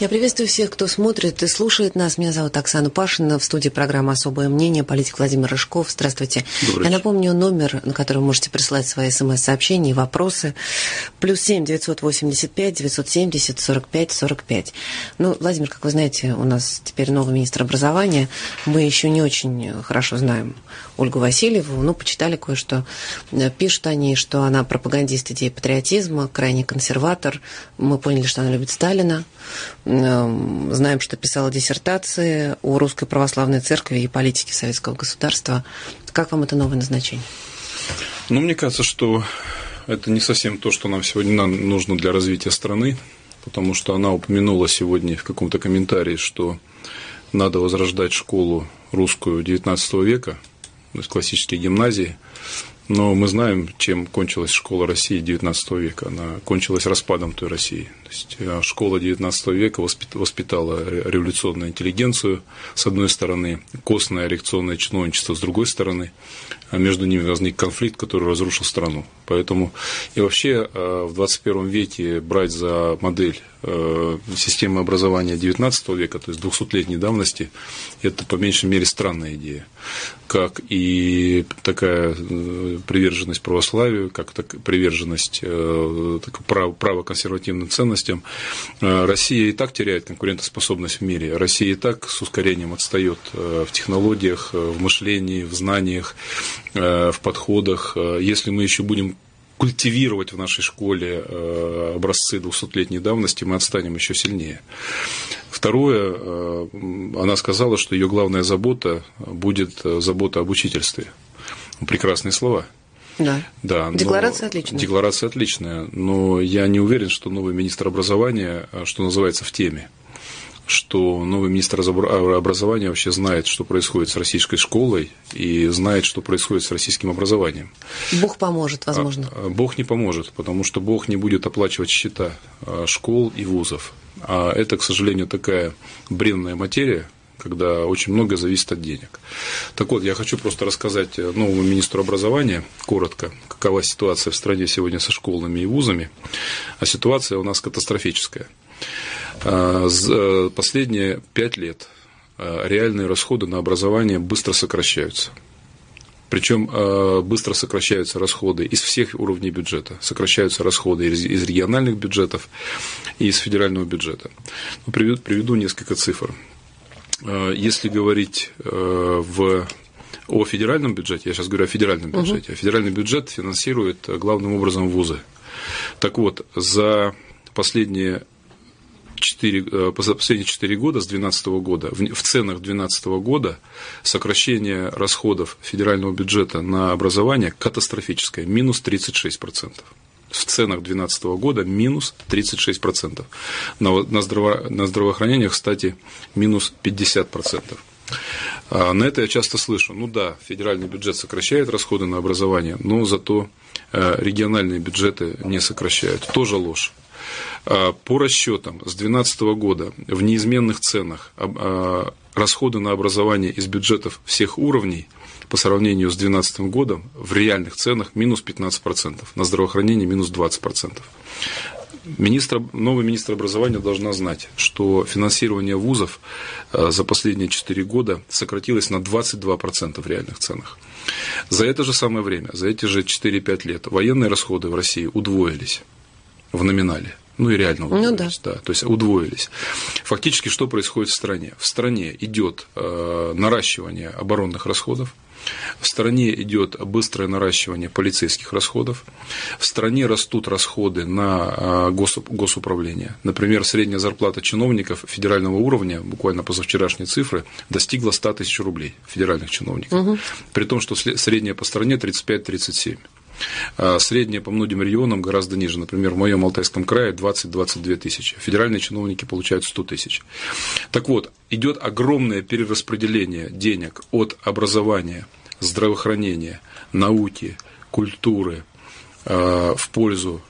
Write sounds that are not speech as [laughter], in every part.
Я приветствую всех, кто смотрит и слушает нас. Меня зовут Оксана Пашина. В студии программы «Особое мнение». Политик Владимир Рыжков. Здравствуйте. Добрый Я напомню номер, на который вы можете присылать свои смс-сообщения и вопросы. Плюс семь девятьсот восемьдесят пять девятьсот семьдесят сорок пять сорок пять. Ну, Владимир, как вы знаете, у нас теперь новый министр образования. Мы еще не очень хорошо знаем Ольгу Васильеву. Ну, почитали кое-что. Пишут они, что она пропагандист идеи патриотизма, крайне консерватор. Мы поняли, что она любит Сталина. Знаем, что писала диссертации о русской православной церкви и политике советского государства. Как вам это новое назначение? Ну, мне кажется, что это не совсем то, что нам сегодня нужно для развития страны, потому что она упомянула сегодня в каком-то комментарии, что надо возрождать школу русскую XIX века, то есть классические гимназии – но мы знаем, чем кончилась школа России XIX века. Она кончилась распадом той России. То есть э, школа XIX века воспитала революционную интеллигенцию, с одной стороны, костное реакционное чиновничество, с другой стороны, а между ними возник конфликт, который разрушил страну. Поэтому и вообще э, в 21 веке брать за модель э, системы образования XIX века, то есть 200-летней давности, это по меньшей мере странная идея. Как и такая э, приверженность православию, как так, приверженность так, право, право консервативным ценностям. Россия и так теряет конкурентоспособность в мире. Россия и так с ускорением отстает в технологиях, в мышлении, в знаниях, в подходах. Если мы еще будем культивировать в нашей школе э, образцы 200-летней давности, мы отстанем еще сильнее. Второе, э, она сказала, что ее главная забота будет э, забота об учительстве. Прекрасные слова. Да. да декларация отличная. Декларация отличная, но я не уверен, что новый министр образования, что называется, в теме что новый министр образования вообще знает, что происходит с российской школой и знает, что происходит с российским образованием. Бог поможет, возможно. А, а, Бог не поможет, потому что Бог не будет оплачивать счета а, школ и вузов. А это, к сожалению, такая бренная материя, когда очень много зависит от денег. Так вот, я хочу просто рассказать новому министру образования коротко, какова ситуация в стране сегодня со школами и вузами. А ситуация у нас катастрофическая. А, э, последние пять лет а, реальные расходы на образование быстро сокращаются. Причем а, быстро сокращаются расходы из всех уровней бюджета. Сокращаются расходы из региональных бюджетов и из федерального бюджета. Ну, приведу, приведу несколько цифр. Если говорить в о федеральном бюджете, я сейчас говорю о федеральном бюджете, угу. федеральный бюджет финансирует главным образом вузы. Так вот, за последние 4, э, последние 4 года, с 2012 года, в ценах 2012 года сокращение расходов федерального бюджета на образование катастрофическое, минус 36% в ценах 2012 года минус 36%. На, на, здраво, на здравоохранение, кстати, минус 50%. А на это я часто слышу, ну да, федеральный бюджет сокращает расходы на образование, но зато э, региональные бюджеты не сокращают. Тоже ложь. А, по расчетам с 2012 года в неизменных ценах а, расходы на образование из бюджетов всех уровней по сравнению с 2012 годом в реальных ценах минус 15%, на здравоохранение минус 20%. Министр, новый министр образования должна знать, что финансирование вузов а, за последние 4 года сократилось на 22% в реальных ценах. За это же самое время, за эти же 4-5 лет военные расходы в России удвоились в номинале ну и реально удвоились. Ну, да. да. То есть удвоились. Фактически что происходит в стране? В стране идет э, наращивание оборонных расходов, в стране идет быстрое наращивание полицейских расходов. В стране растут расходы на э, госуправление. Например, средняя зарплата чиновников федерального уровня, буквально позавчерашние цифры, достигла 100 тысяч рублей федеральных чиновников. Угу. При том, что средняя по стране 35-37. А средняя по многим регионам гораздо ниже. Например, в моем Алтайском крае 20-22 тысячи. Федеральные чиновники получают 100 тысяч. Так вот, идет огромное перераспределение денег от образования, здравоохранения, науки, культуры а, в пользу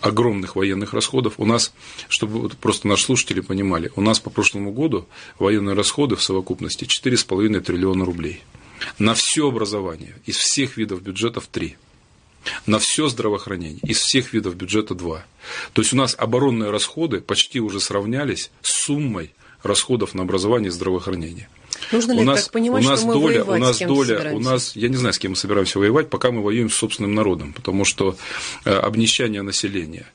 огромных военных расходов. У нас, чтобы просто наши слушатели понимали, у нас по прошлому году военные расходы в совокупности 4,5 триллиона рублей – на все образование из всех видов бюджетов три. на все здравоохранение из всех видов бюджета 2. То есть у нас оборонные расходы почти уже сравнялись с суммой расходов на образование и здравоохранение. Нужно ли у нас, так понимать, у нас что мы доля, воевать у нас доля, у нас, я не знаю, с кем мы собираемся воевать, пока мы воюем с собственным народом, потому что э, обнищание населения,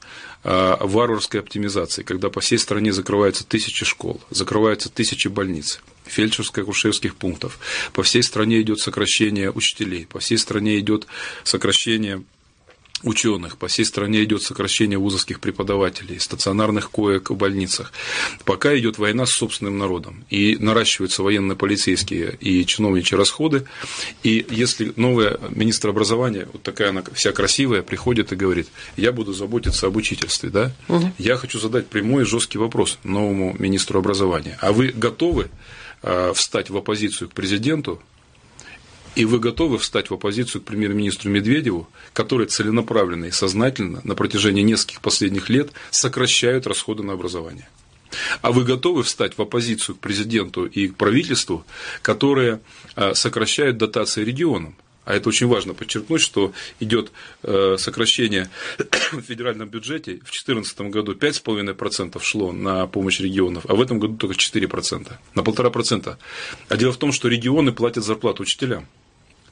э, варварская оптимизация, когда по всей стране закрываются тысячи школ, закрываются тысячи больниц, фельдшерско-акушерских пунктов, по всей стране идет сокращение учителей, по всей стране идет сокращение ученых, по всей стране идет сокращение вузовских преподавателей, стационарных коек в больницах. Пока идет война с собственным народом, и наращиваются военно-полицейские и чиновничьи расходы, и если новая министр образования, вот такая она вся красивая, приходит и говорит, я буду заботиться об учительстве, да, угу. я хочу задать прямой и жесткий вопрос новому министру образования. А вы готовы встать в оппозицию к президенту и вы готовы встать в оппозицию к премьер-министру Медведеву, который целенаправленно и сознательно на протяжении нескольких последних лет сокращают расходы на образование. А вы готовы встать в оппозицию к президенту и к правительству, которые сокращают дотации регионам? А это очень важно подчеркнуть, что идет сокращение [coughs] в федеральном бюджете. В 2014 году 5,5% шло на помощь регионов, а в этом году только 4%, на 1,5%. А дело в том, что регионы платят зарплату учителям.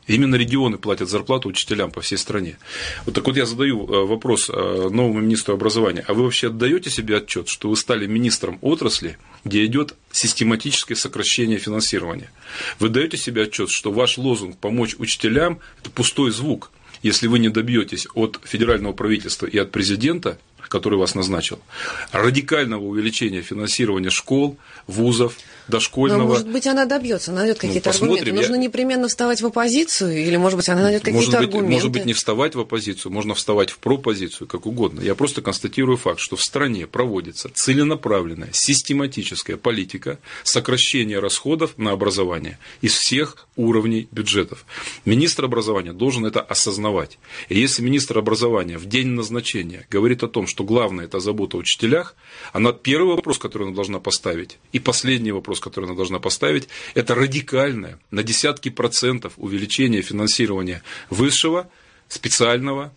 Именно регионы платят зарплату учителям по всей стране. Вот так вот я задаю вопрос новому министру образования. А вы вообще отдаете себе отчет, что вы стали министром отрасли, где идет систематическое сокращение финансирования? Вы даете себе отчет, что ваш лозунг помочь учителям это пустой звук, если вы не добьетесь от федерального правительства и от президента который вас назначил, радикального увеличения финансирования школ, вузов, дошкольного. Но, может быть, она добьется, найдет какие-то ну, аргументы. Нужно я... непременно вставать в оппозицию, или, может быть, она найдет какие-то аргументы. Может быть, не вставать в оппозицию, можно вставать в пропозицию, как угодно. Я просто констатирую факт, что в стране проводится целенаправленная, систематическая политика сокращения расходов на образование из всех уровней бюджетов. Министр образования должен это осознавать. И если министр образования в день назначения говорит о том, что главное – это забота о учителях, она первый вопрос, который она должна поставить, и последний вопрос, который она должна поставить, это радикальное, на десятки процентов увеличение финансирования высшего, специального,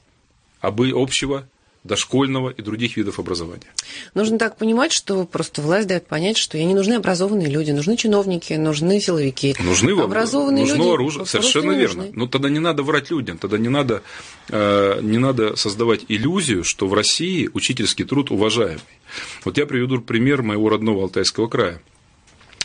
общего дошкольного и других видов образования. Нужно так понимать, что просто власть дает понять, что ей не нужны образованные люди, нужны чиновники, нужны силовики. Нужны образованные нужно люди. оружие, совершенно верно. Но тогда не надо врать людям, тогда не надо, э, не надо создавать иллюзию, что в России учительский труд уважаемый. Вот я приведу пример моего родного Алтайского края.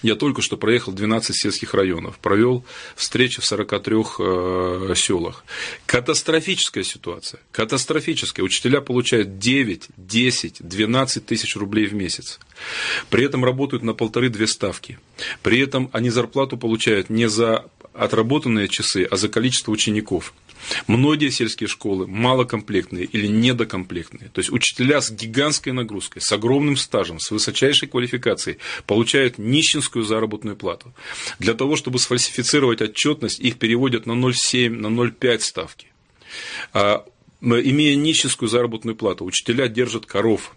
Я только что проехал 12 сельских районов, провел встречи в 43 э, селах. Катастрофическая ситуация. Катастрофическая. Учителя получают 9, 10, 12 тысяч рублей в месяц. При этом работают на полторы-две ставки. При этом они зарплату получают не за отработанные часы, а за количество учеников. Многие сельские школы малокомплектные или недокомплектные. То есть учителя с гигантской нагрузкой, с огромным стажем, с высочайшей квалификацией получают нищенскую заработную плату. Для того, чтобы сфальсифицировать отчетность, их переводят на 0,7, на 0,5 ставки. А, имея нищенскую заработную плату, учителя держат коров,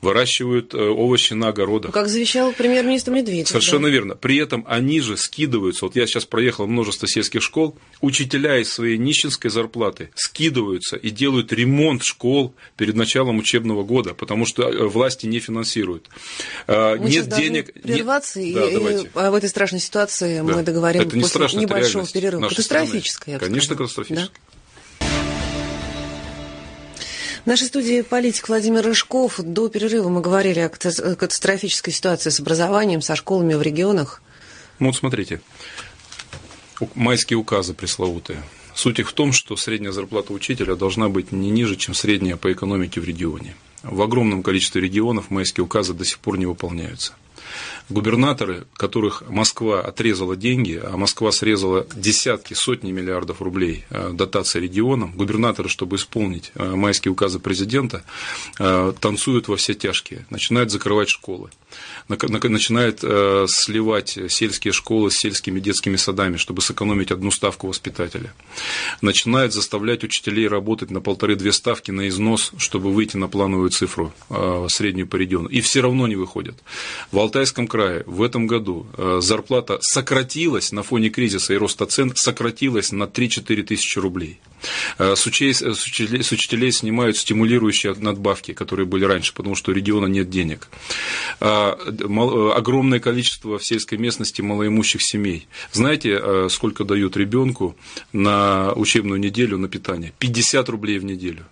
выращивают э, овощи на огородах. Как завещал премьер-министр Медведев. Совершенно да. верно. При этом они же скидываются. Вот я сейчас проехал множество сельских школ. Учителя из своей нищенской зарплаты скидываются и делают ремонт школ перед началом учебного года, потому что э, власти не финансируют. А, мы Нет денег. Прерваться нет... и, да, и а в этой страшной ситуации да. мы договорим это не после страшно, небольшого перерыва. Катастрофическая, я бы Конечно, катастрофическая. Да? В нашей студии политик Владимир Рыжков. До перерыва мы говорили о катастрофической ситуации с образованием, со школами в регионах. Ну вот смотрите, майские указы пресловутые. Суть их в том, что средняя зарплата учителя должна быть не ниже, чем средняя по экономике в регионе. В огромном количестве регионов майские указы до сих пор не выполняются губернаторы, которых Москва отрезала деньги, а Москва срезала десятки, сотни миллиардов рублей э, дотации регионам, губернаторы, чтобы исполнить э, майские указы президента, э, танцуют во все тяжкие, начинают закрывать школы, начинают сливать сельские школы с сельскими детскими садами, чтобы сэкономить одну ставку воспитателя, начинают заставлять учителей работать на полторы-две ставки на износ, чтобы выйти на плановую цифру среднюю по региону, и все равно не выходят. В Алтай Алтайском крае в этом году э, зарплата сократилась на фоне кризиса и роста цен, сократилась на 3-4 тысячи рублей. Э, с учителей, с, учителей, снимают стимулирующие надбавки, которые были раньше, потому что у региона нет денег. Огромное количество в сельской местности малоимущих семей. Знаете, сколько дают ребенку на учебную неделю на питание? 50 рублей в неделю.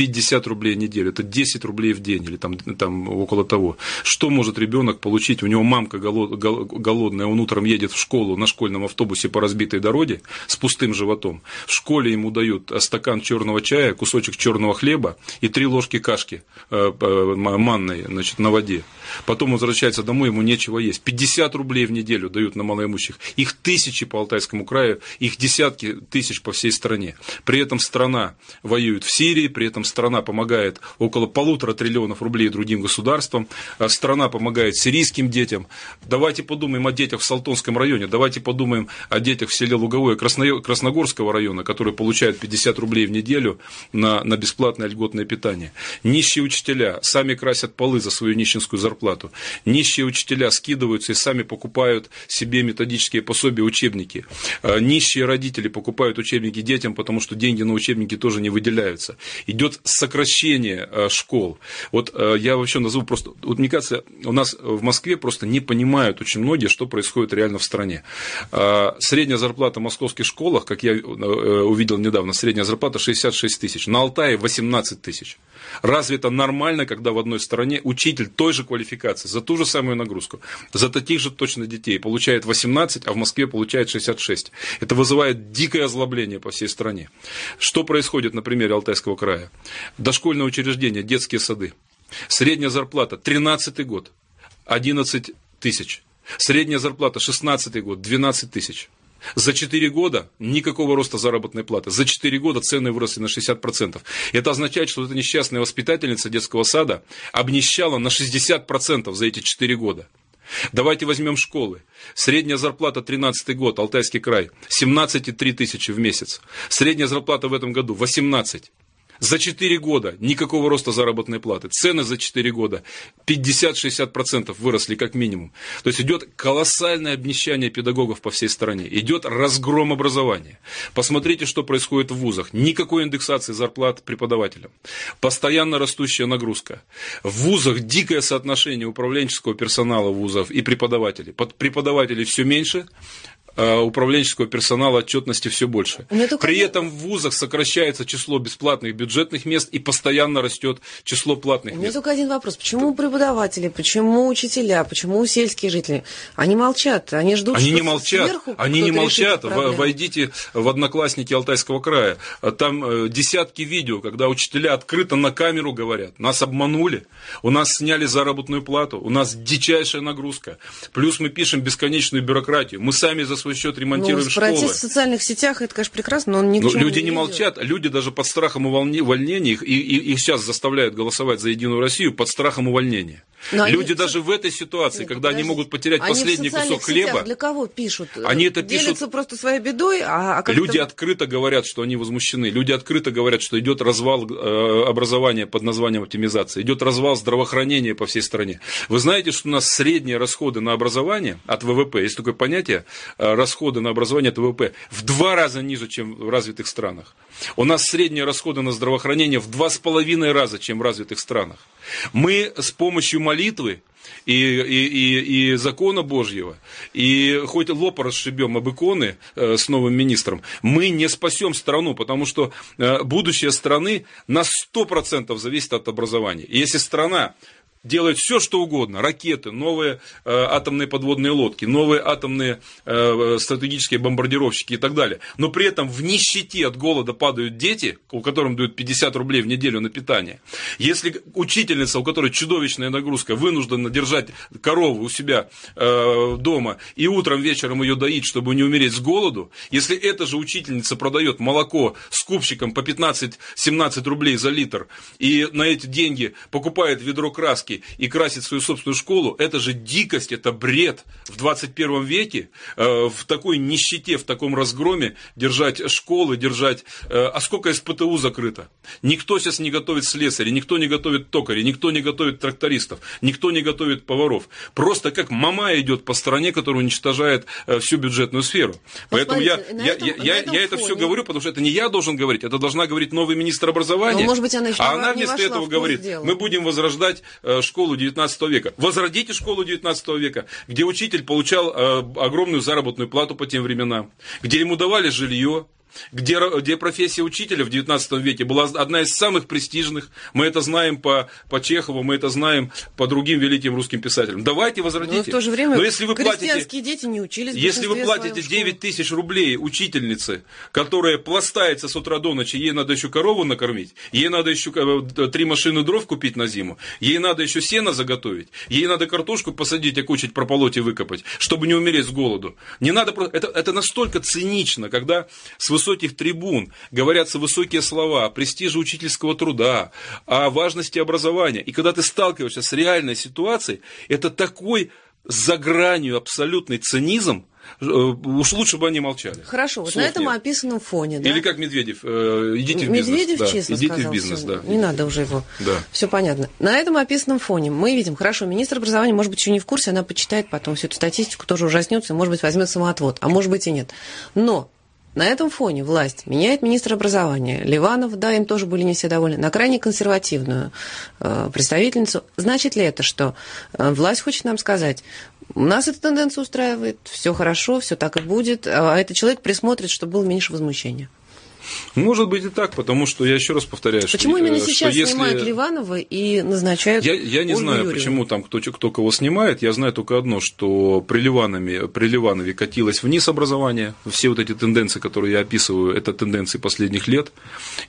50 рублей в неделю, это 10 рублей в день или там, там около того. Что может ребенок получить? У него мамка голодная, он утром едет в школу на школьном автобусе по разбитой дороге с пустым животом. В школе ему дают стакан черного чая, кусочек черного хлеба и три ложки кашки э, э, манной значит, на воде. Потом возвращается домой, ему нечего есть. 50 рублей в неделю дают на малоимущих. Их тысячи по Алтайскому краю, их десятки тысяч по всей стране. При этом страна воюет в Сирии, при этом страна помогает около полутора триллионов рублей другим государствам, а страна помогает сирийским детям. Давайте подумаем о детях в Салтонском районе, давайте подумаем о детях в селе Луговое Красногорского района, которые получают 50 рублей в неделю на, на бесплатное льготное питание. Нищие учителя сами красят полы за свою нищенскую зарплату. Нищие учителя скидываются и сами покупают себе методические пособия, учебники. А нищие родители покупают учебники детям, потому что деньги на учебники тоже не выделяются. Идет сокращение э, школ. Вот э, я вообще назову просто, вот мне кажется, у нас в Москве просто не понимают очень многие, что происходит реально в стране. Э, средняя зарплата в московских школах, как я увидел недавно, средняя зарплата 66 тысяч, на Алтае 18 тысяч. Разве это нормально, когда в одной стране учитель той же квалификации, за ту же самую нагрузку, за таких же точно детей получает 18, а в Москве получает 66? Это вызывает дикое озлобление по всей стране. Что происходит на примере Алтайского края? Дошкольное учреждение, детские сады. Средняя зарплата 13 год 11 тысяч. Средняя зарплата 16 год 12 тысяч. За 4 года никакого роста заработной платы. За 4 года цены выросли на 60%. Это означает, что эта несчастная воспитательница детского сада обнищала на 60% за эти 4 года. Давайте возьмем школы. Средняя зарплата 13 год, Алтайский край, 17,3 тысячи в месяц. Средняя зарплата в этом году 18. За 4 года никакого роста заработной платы. Цены за 4 года 50-60% выросли как минимум. То есть идет колоссальное обнищание педагогов по всей стране. Идет разгром образования. Посмотрите, что происходит в вузах. Никакой индексации зарплат преподавателям. Постоянно растущая нагрузка. В вузах дикое соотношение управленческого персонала вузов и преподавателей. Под преподавателей все меньше, управленческого персонала отчетности все больше. При этом в вузах сокращается число бесплатных бюджетных мест и постоянно растет число платных мест. У меня только один вопрос. Почему преподаватели, почему учителя, почему сельские жители? Они молчат, они ждут, Они не молчат, сверху они не молчат. Войдите в Одноклассники Алтайского края. Там э, десятки видео, когда учителя открыто на камеру говорят, нас обманули, у нас сняли заработную плату, у нас дичайшая нагрузка. Плюс мы пишем бесконечную бюрократию. Мы сами за свой счет ремонтируем ну, школы. В социальных сетях, это, конечно, прекрасно, но он ни но чему Люди не, не молчат, люди даже под страхом увольнения, их, и, и, их сейчас заставляют голосовать за Единую Россию под страхом увольнения. Но Люди они... даже в этой ситуации, Нет, когда подожди. они могут потерять они последний кусок хлеба, для кого пишут? Они это Делятся пишут. просто своей бедой, а, а люди это... открыто говорят, что они возмущены. Люди открыто говорят, что идет развал э, образования под названием оптимизация, идет развал здравоохранения по всей стране. Вы знаете, что у нас средние расходы на образование от ВВП, есть такое понятие, э, расходы на образование от ВВП в два раза ниже, чем в развитых странах. У нас средние расходы на здравоохранение в два с половиной раза, чем в развитых странах. Мы с помощью молитвы и, и, и, и закона Божьего, и хоть лоб расшибем об иконы э, с новым министром, мы не спасем страну, потому что э, будущее страны на 100% зависит от образования. И если страна делает все, что угодно. Ракеты, новые э, атомные подводные лодки, новые атомные э, стратегические бомбардировщики и так далее. Но при этом в нищете от голода падают дети, у которых дают 50 рублей в неделю на питание. Если учительница, у которой чудовищная нагрузка, вынуждена держать корову у себя э, дома и утром, вечером ее доить, чтобы не умереть с голоду, если эта же учительница продает молоко скупщикам по 15-17 рублей за литр и на эти деньги покупает ведро краски, краски и красить свою собственную школу, это же дикость, это бред в 21 веке, э, в такой нищете, в таком разгроме держать школы, держать... Э, а сколько СПТУ закрыто? Никто сейчас не готовит слесарей, никто не готовит токарей, никто не готовит трактористов, никто не готовит поваров. Просто как мама идет по стране, которая уничтожает э, всю бюджетную сферу. Поэтому я, я, этом, я, я, я это все говорю, потому что это не я должен говорить, это должна говорить новый министр образования. Но, может быть, она еще а она вместо этого говорит, дела. мы будем возрождать э, школу 19 века. Возродите школу 19 века, где учитель получал э, огромную заработную плату по тем временам, где ему давали жилье, где, где профессия учителя в 19 веке была одна из самых престижных. Мы это знаем по, по Чехову, мы это знаем по другим великим русским писателям. Давайте возродите. Но в то же время Но если вы платите, дети не учились Если вы платите 9 тысяч рублей учительнице, которая пластается с утра до ночи, ей надо еще корову накормить, ей надо еще э, три машины дров купить на зиму, ей надо еще сено заготовить, ей надо картошку посадить, окучить, прополоть и выкопать, чтобы не умереть с голоду. Не надо, это, это настолько цинично, когда с высоких трибун говорятся высокие слова о престиже учительского труда, о важности образования. И когда ты сталкиваешься с реальной ситуацией, это такой за гранью абсолютный цинизм, э, Уж лучше бы они молчали. Хорошо, вот на этом нет. описанном фоне, да? Или как Медведев, э, идите в бизнес. Медведев да, честно идите сказал, в бизнес, да. Не надо уже его. Да. Все понятно. На этом описанном фоне мы видим, хорошо, министр образования, может быть, еще не в курсе, она почитает потом всю эту статистику, тоже ужаснется, может быть, возьмет самоотвод, а может быть и нет. Но на этом фоне власть меняет министра образования. Ливанов, да, им тоже были не все довольны, на крайне консервативную э, представительницу. Значит ли это, что э, власть хочет нам сказать, у нас эта тенденция устраивает, все хорошо, все так и будет, а этот человек присмотрит, чтобы было меньше возмущения? Может быть и так, потому что я еще раз повторяю, почему что, именно э, сейчас что если... снимают Ливанова и назначают? Я, я не Ольгу знаю, Юрьевну. почему там кто, кто кого снимает. Я знаю только одно, что при Ливанове, при Ливанове катилось вниз образование. Все вот эти тенденции, которые я описываю, это тенденции последних лет.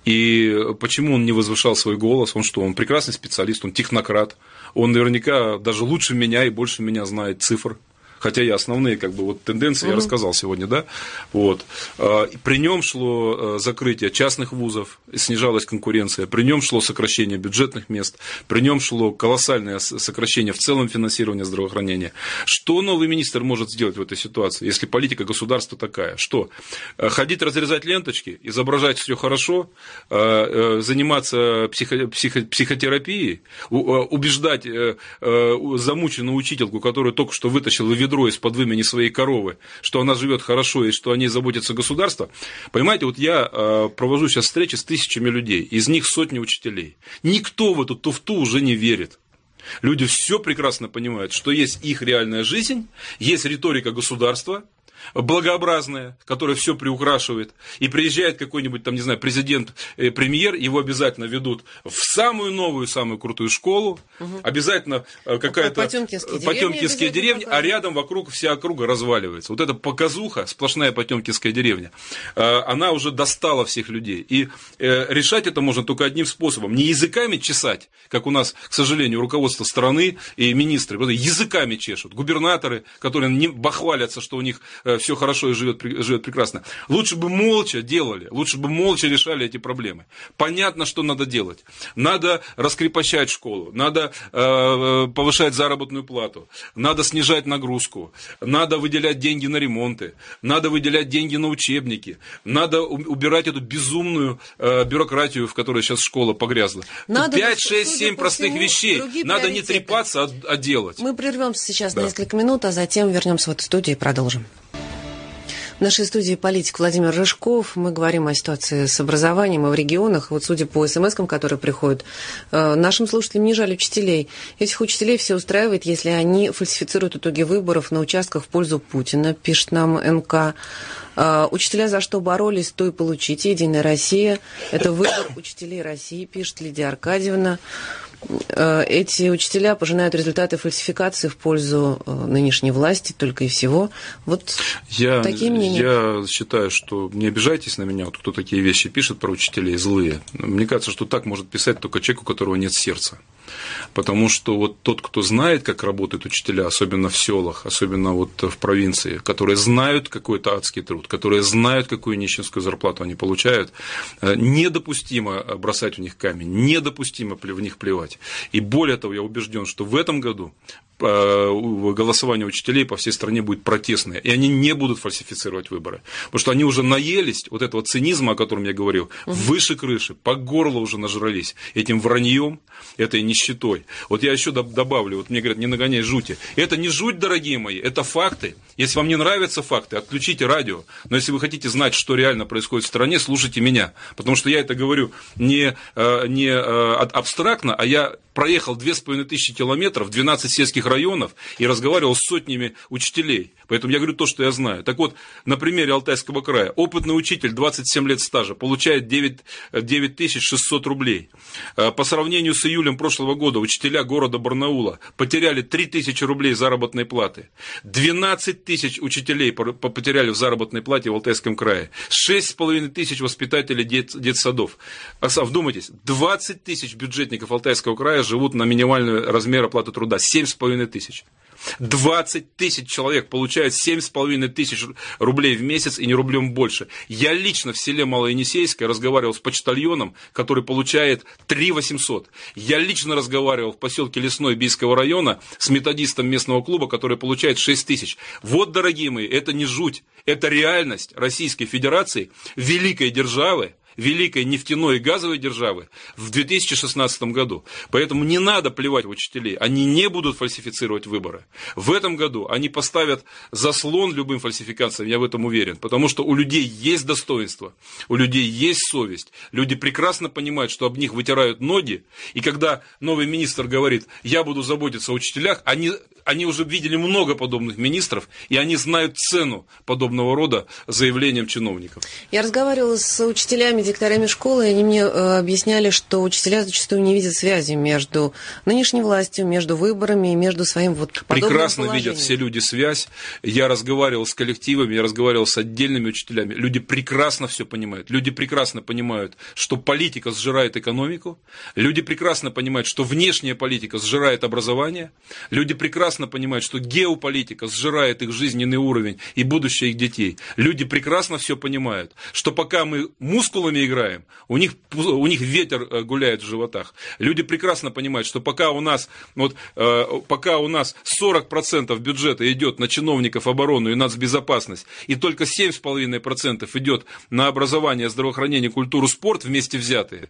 И почему он не возвышал свой голос? Он что? Он прекрасный специалист, он технократ. Он наверняка даже лучше меня и больше меня знает цифр хотя я основные как бы вот тенденции угу. я рассказал сегодня, да, вот. А, при нем шло а, закрытие частных вузов, снижалась конкуренция, при нем шло сокращение бюджетных мест, при нем шло колоссальное сокращение в целом финансирования здравоохранения. Что новый министр может сделать в этой ситуации, если политика государства такая? Что? А, ходить разрезать ленточки, изображать все хорошо, заниматься психо, психо, психотерапией, убеждать э, э, замученную учительку, которую только что вытащил ведро ведро из-под вымени своей коровы, что она живет хорошо и что о ней заботится государство. Понимаете, вот я э, провожу сейчас встречи с тысячами людей, из них сотни учителей. Никто в эту туфту уже не верит. Люди все прекрасно понимают, что есть их реальная жизнь, есть риторика государства, благообразная, которая все приукрашивает, и приезжает какой-нибудь там, не знаю, президент, э, премьер, его обязательно ведут в самую новую, самую крутую школу, угу. обязательно э, какая-то Потемкинские, Потемкинские деревни, а рядом вокруг вся округа разваливается. Вот эта показуха, сплошная Потемкинская деревня, э, она уже достала всех людей. И решать это можно только одним способом. Не языками чесать, как у нас, к сожалению, руководство страны и министры, языками чешут. Губернаторы, которые не бахвалятся, что у них Э, все хорошо и живет, живет прекрасно. Лучше бы молча делали, лучше бы молча решали эти проблемы. Понятно, что надо делать. Надо раскрепощать школу, надо э, э повышать заработную плату, надо снижать нагрузку, надо выделять деньги на ремонты, надо выделять деньги на учебники, надо убирать эту безумную э, бюрократию, в которой сейчас школа погрязла. Надо 5, 6, 7 простых вещей. Надо не трепаться, а, а делать. Мы прервемся сейчас да. на несколько минут, а затем вернемся в эту студию и продолжим. В нашей студии политик Владимир Рыжков. Мы говорим о ситуации с образованием и в регионах. Вот судя по смс которые приходят, э, нашим слушателям не жаль учителей. Этих учителей все устраивает, если они фальсифицируют итоги выборов на участках в пользу Путина, пишет нам НК. Э, учителя за что боролись, то и получите. Единая Россия. Это выбор учителей России, пишет Лидия Аркадьевна. Э, эти учителя пожинают результаты фальсификации в пользу э, нынешней власти только и всего. Вот я, такие мнения. Я считаю, что не обижайтесь на меня, вот кто такие вещи пишет про учителей злые. Мне кажется, что так может писать только человек, у которого нет сердца. Потому что вот тот, кто знает, как работают учителя, особенно в селах, особенно вот в провинции, которые знают какой-то адский труд, которые знают, какую нищенскую зарплату они получают, э, недопустимо бросать в них камень, недопустимо в них плевать. И более того, я убежден, что в этом году голосование учителей по всей стране будет протестное, и они не будут фальсифицировать выборы. Потому что они уже наелись вот этого цинизма, о котором я говорил, выше крыши, по горло уже нажрались этим враньем, этой нищетой. Вот я еще добавлю, вот мне говорят, не нагоняй жути. Это не жуть, дорогие мои, это факты. Если вам не нравятся факты, отключите радио. Но если вы хотите знать, что реально происходит в стране, слушайте меня. Потому что я это говорю не, э, не э, абстрактно, а я проехал 2500 километров, 12 сельских районов и разговаривал с сотнями учителей. Поэтому я говорю то, что я знаю. Так вот, на примере Алтайского края. Опытный учитель, 27 лет стажа, получает 9, 9600 рублей. Э, по сравнению с июлем прошлого года учителя города Барнаула потеряли 3000 рублей заработной платы. 12 тысяч учителей потеряли в заработной плате в Алтайском крае. 6,5 тысяч воспитателей дет, детсадов. А вдумайтесь, 20 тысяч бюджетников Алтайского края живут на минимальный размер оплаты труда. 7,5 тысяч. 20 тысяч человек получают 7,5 тысяч рублей в месяц и не рублем больше. Я лично в селе Малоенисейское разговаривал с почтальоном, который получает 3 800. Я лично разговаривал в поселке Лесной Бийского района с методистом местного клуба, который получает 6 тысяч. Вот, дорогие мои, это не жуть, это реальность Российской Федерации, великой державы, великой нефтяной и газовой державы в 2016 году. Поэтому не надо плевать в учителей. Они не будут фальсифицировать выборы. В этом году они поставят заслон любым фальсификациям, я в этом уверен. Потому что у людей есть достоинство, у людей есть совесть. Люди прекрасно понимают, что об них вытирают ноги. И когда новый министр говорит, я буду заботиться о учителях, они они уже видели много подобных министров, и они знают цену подобного рода заявлениям чиновников. Я разговаривала с учителями, директорами школы, и они мне э, объясняли, что учителя зачастую не видят связи между нынешней властью, между выборами и между своим вот Прекрасно видят все люди связь. Я разговаривал с коллективами, я разговаривал с отдельными учителями. Люди прекрасно все понимают. Люди прекрасно понимают, что политика сжирает экономику. Люди прекрасно понимают, что внешняя политика сжирает образование. Люди прекрасно прекрасно понимают, что геополитика сжирает их жизненный уровень и будущее их детей. Люди прекрасно все понимают, что пока мы мускулами играем, у них, у них ветер э, гуляет в животах. Люди прекрасно понимают, что пока у нас, вот, э, пока у нас 40% бюджета идет на чиновников обороны и нацбезопасность, и только 7,5% идет на образование, здравоохранение, культуру, спорт вместе взятые,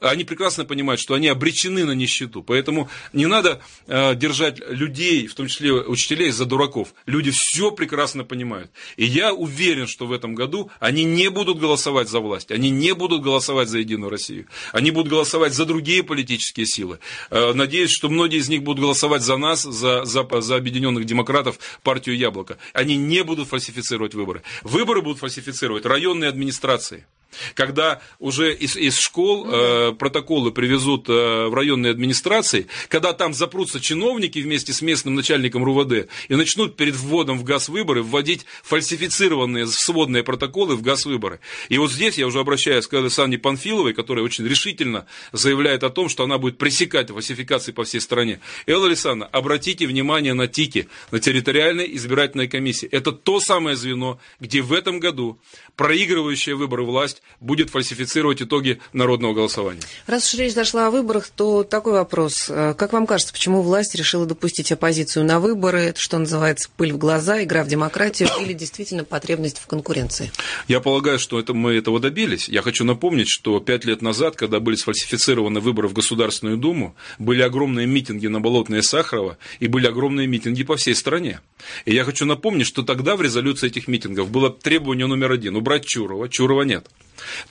они прекрасно понимают, что они обречены на нищету. Поэтому не надо э, держать людей, в том числе учителей, за дураков. Люди все прекрасно понимают. И я уверен, что в этом году они не будут голосовать за власть, они не будут голосовать за Единую Россию. Они будут голосовать за другие политические силы. Э, надеюсь, что многие из них будут голосовать за нас, за, за, за Объединенных Демократов, партию Яблоко. Они не будут фальсифицировать выборы. Выборы будут фальсифицировать районные администрации. Когда уже из, из школ э, протоколы привезут э, в районные администрации, когда там запрутся чиновники вместе с местным начальником РУВД и начнут перед вводом в газ выборы вводить фальсифицированные сводные протоколы в газ выборы. И вот здесь я уже обращаюсь к Александре Панфиловой, которая очень решительно заявляет о том, что она будет пресекать фальсификации по всей стране. Элла Александровна, обратите внимание на ТИКи, на территориальной избирательной комиссии. Это то самое звено, где в этом году проигрывающая выборы власть будет фальсифицировать итоги народного голосования. Раз уж речь зашла о выборах, то такой вопрос. Э, как вам кажется, почему власть решила допустить оппозицию на выборы? Это что называется пыль в глаза, игра в демократию или действительно потребность в конкуренции? Я полагаю, что это, мы этого добились. Я хочу напомнить, что пять лет назад, когда были сфальсифицированы выборы в Государственную Думу, были огромные митинги на Болотное Сахарова и были огромные митинги по всей стране. И я хочу напомнить, что тогда в резолюции этих митингов было требование номер один – убрать Чурова, Чурова нет.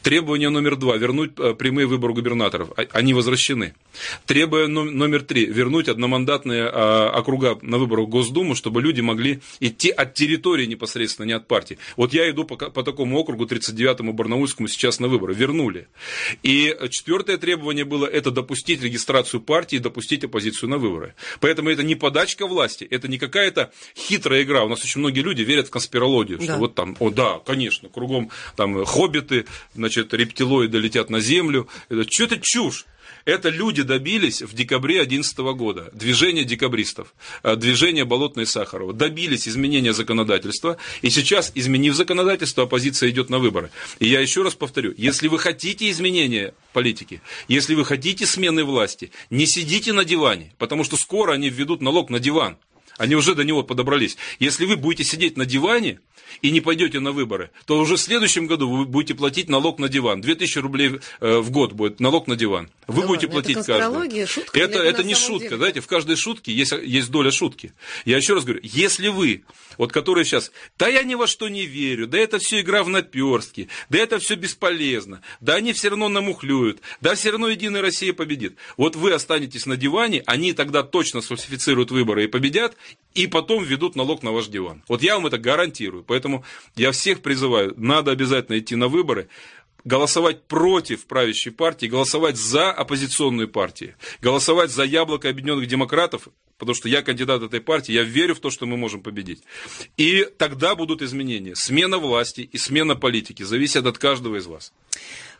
Требование номер два – вернуть э, прямые выборы губернаторов. А, они возвращены. Требование номер три – вернуть одномандатные а, округа на выборах в Госдуму, чтобы люди могли идти от территории непосредственно, не от партии. Вот я иду по, по такому округу, 39-му Барнаульскому, сейчас на выборы. Вернули. И четвертое требование было – это допустить регистрацию партии, допустить оппозицию на выборы. Поэтому это не подачка власти, это не какая-то хитрая игра. У нас очень многие люди верят в конспирологию, что да. вот там, о да, конечно, кругом там хоббиты, значит, рептилоиды летят на Землю. Это что-то чушь. Это люди добились в декабре 2011 года. Движение декабристов, э, движение Болотной Сахарова. Добились изменения законодательства. И сейчас, изменив законодательство, оппозиция идет на выборы. И я еще раз повторю, если вы хотите изменения политики, если вы хотите смены власти, не сидите на диване, потому что скоро они введут налог на диван. Они уже до него подобрались. Если вы будете сидеть на диване, и не пойдете на выборы, то уже в следующем году вы будете платить налог на диван. 2000 рублей э, в год будет налог на диван. Вы да будете ладно, платить это каждый. Шутка, это это не шутка. Деле? Знаете, в каждой шутке есть, есть доля шутки. Я еще раз говорю, если вы, вот которые сейчас, да я ни во что не верю, да это все игра в наперстки, да это все бесполезно, да они все равно намухлюют, да все равно Единая Россия победит. Вот вы останетесь на диване, они тогда точно сфальсифицируют выборы и победят, и потом введут налог на ваш диван. Вот я вам это гарантирую. Поэтому я всех призываю, надо обязательно идти на выборы, голосовать против правящей партии, голосовать за оппозиционные партии, голосовать за яблоко объединенных демократов, потому что я кандидат этой партии, я верю в то, что мы можем победить. И тогда будут изменения. Смена власти и смена политики зависят от каждого из вас.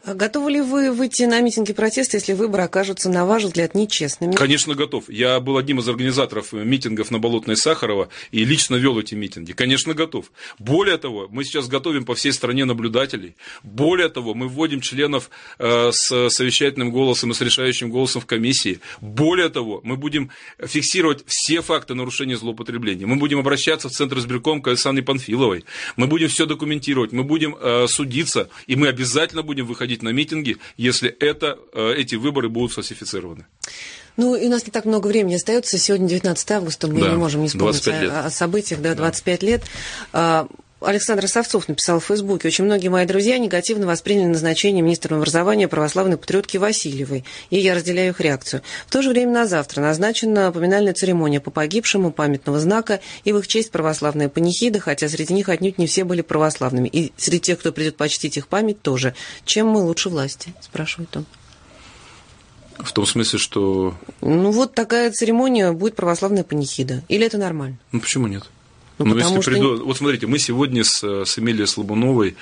А готовы ли вы выйти на митинги протеста, если выборы окажутся, на ваш взгляд, нечестными? Конечно, готов. Я был одним из организаторов митингов на Болотной Сахарова и лично вел эти митинги. Конечно, готов. Более того, мы сейчас готовим по всей стране наблюдателей. Более того, мы вводим членов э, с совещательным голосом и с решающим голосом в комиссии. Более того, мы будем фиксировать все факты нарушения злоупотребления. Мы будем обращаться в Центр избирком к Александре Панфиловой. Мы будем все документировать. Мы будем э, судиться. И мы обязательно будем выходить ходить на митинги, если это, э, эти выборы будут фальсифицированы. Ну, и у нас не так много времени остается. Сегодня 19 августа, мы да, не можем не вспомнить о, о событиях, да, 25 да. лет. Александр Савцов написал в Фейсбуке. Очень многие мои друзья негативно восприняли назначение министром образования православной патриотки Васильевой, и я разделяю их реакцию. В то же время на завтра назначена поминальная церемония по погибшему, памятного знака, и в их честь православная панихида, хотя среди них отнюдь не все были православными. И среди тех, кто придет почтить их память, тоже. Чем мы лучше власти, спрашивает он. В том смысле, что... Ну, вот такая церемония будет православная панихида. Или это нормально? Ну, почему нет? Ну, ну если что... приду... Вот смотрите, мы сегодня с, с Эмилией Слобуновой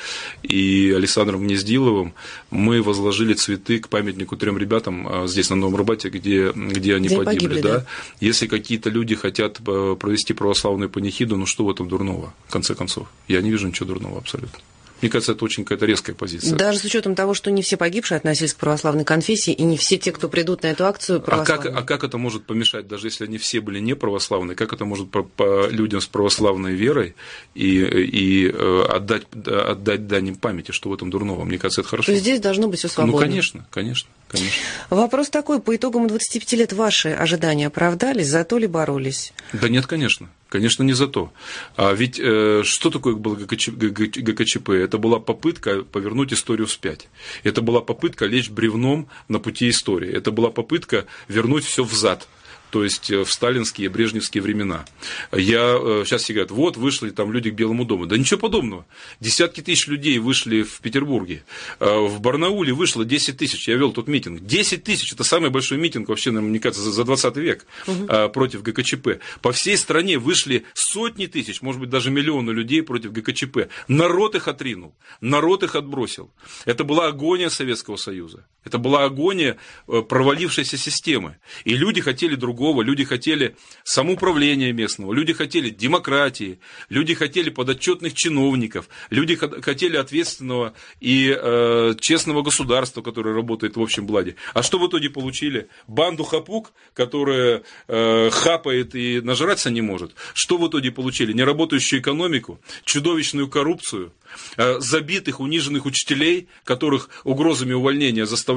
и Александром Гнездиловым мы возложили цветы к памятнику трем ребятам а, здесь, на Новом Рыбате, где, где они где погибли. погибли да? Да? Если какие-то люди хотят э, провести православную панихиду, ну что в этом дурного, в конце концов? Я не вижу ничего дурного абсолютно. Мне кажется, это очень какая-то резкая позиция. Даже с учетом того, что не все погибшие относились к православной конфессии, и не все те, кто придут на эту акцию, православные. А как, а как это может помешать, даже если они все были не православные, как это может по, по людям с православной верой и, и э, отдать, отдать дань памяти, что в этом дурного? Мне кажется, это хорошо. То есть здесь должно быть все ну, свободно. Ну, конечно, конечно, конечно. Вопрос такой, по итогам 25 лет ваши ожидания оправдались, за то ли боролись? Да нет, конечно. Конечно, не за то. А ведь э, что такое было ГКЧП? Это была попытка повернуть историю вспять. Это была попытка лечь бревном на пути истории. Это была попытка вернуть все взад то есть э, в сталинские, брежневские времена. Я сейчас э, все говорят, вот вышли там люди к Белому дому. Да ничего подобного. Десятки тысяч людей вышли в Петербурге. Э, в Барнауле вышло 10 тысяч. Я вел тут митинг. 10 тысяч это самый большой митинг вообще, мне кажется, за 20 век угу. против ГКЧП. По всей стране вышли сотни тысяч, может быть, даже миллионы людей против ГКЧП. Народ их отринул, народ их отбросил. Это была агония Советского Союза. Это была агония провалившейся системы. И люди хотели другого. Люди хотели самоуправления местного, люди хотели демократии, люди хотели подотчетных чиновников, люди хотели ответственного и э, честного государства, которое работает в общем бладе. А что в итоге получили? Банду хапук, которая э, хапает и нажраться не может. Что в итоге получили? Неработающую экономику, чудовищную коррупцию, Э, забитых, униженных учителей, которых угрозами увольнения заставляют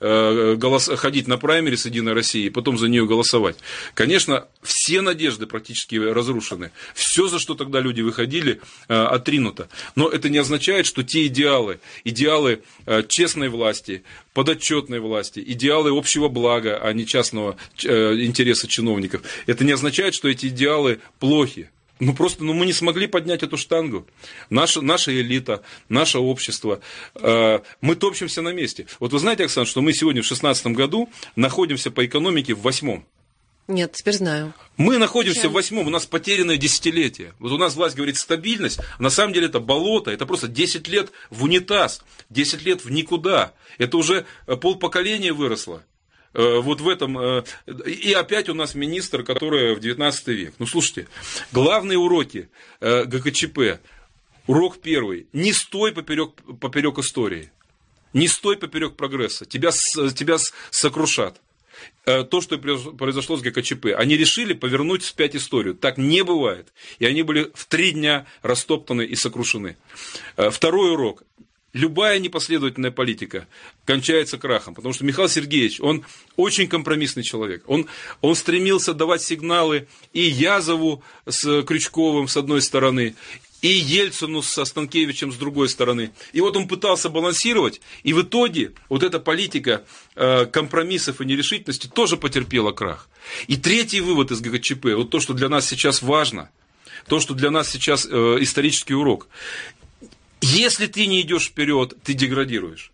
э, голос... ходить на праймере с Единой России и потом за нее голосовать. Конечно, все надежды практически разрушены. Все, за что тогда люди выходили, э, отринуто. Но это не означает, что те идеалы, идеалы честной власти, подотчетной власти, идеалы общего блага, а не частного интереса чиновников, это не означает, что эти идеалы плохи. Ну просто ну, мы не смогли поднять эту штангу. Наша, наша элита, наше общество, э, мы топчемся на месте. Вот вы знаете, Оксана, что мы сегодня в 2016 году находимся по экономике в восьмом. Нет, теперь знаю. Мы находимся Чем? в восьмом, у нас потерянное десятилетие. Вот у нас власть говорит стабильность, а на самом деле это болото, это просто 10 лет в унитаз, 10 лет в никуда. Это уже полпоколения выросло. Вот в этом... И опять у нас министр, который в 19 век. Ну, слушайте, главные уроки ГКЧП. Урок первый. Не стой поперек, поперек истории. Не стой поперек прогресса. Тебя, тебя сокрушат. Э, то, что произошло с ГКЧП. Они решили повернуть вспять историю. Так не бывает. И они были в три дня растоптаны и сокрушены. Э, второй урок. Любая непоследовательная политика кончается крахом, потому что Михаил Сергеевич, он очень компромиссный человек. Он, он стремился давать сигналы и Язову с Крючковым с одной стороны, и Ельцину со Станкевичем с другой стороны. И вот он пытался балансировать, и в итоге вот эта политика э, компромиссов и нерешительности тоже потерпела крах. И третий вывод из ГКЧП, вот то, что для нас сейчас важно, то, что для нас сейчас э, исторический урок. Если ты не идешь вперед, ты деградируешь.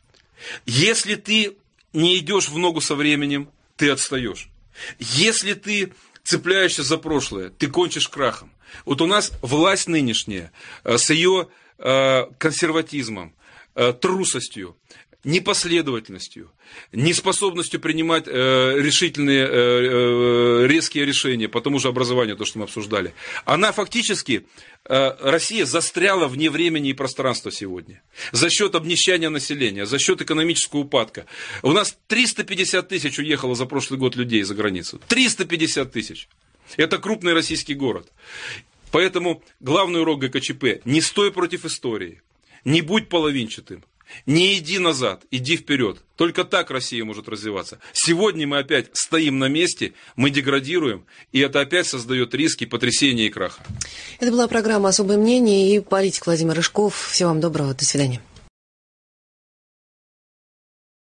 Если ты не идешь в ногу со временем, ты отстаешь. Если ты цепляешься за прошлое, ты кончишь крахом. Вот у нас власть нынешняя э, с ее э, консерватизмом, э, трусостью, непоследовательностью, неспособностью принимать э, решительные, э, э, резкие решения по тому же образованию, то, что мы обсуждали, она фактически, э, Россия застряла вне времени и пространства сегодня. За счет обнищания населения, за счет экономического упадка. У нас 350 тысяч уехало за прошлый год людей за границу. 350 тысяч. Это крупный российский город. Поэтому главный урок ГКЧП – не стой против истории, не будь половинчатым, не иди назад, иди вперед. Только так Россия может развиваться. Сегодня мы опять стоим на месте, мы деградируем, и это опять создает риски потрясения и краха. Это была программа «Особое мнение» и политик Владимир Рыжков. Всего вам доброго, до свидания.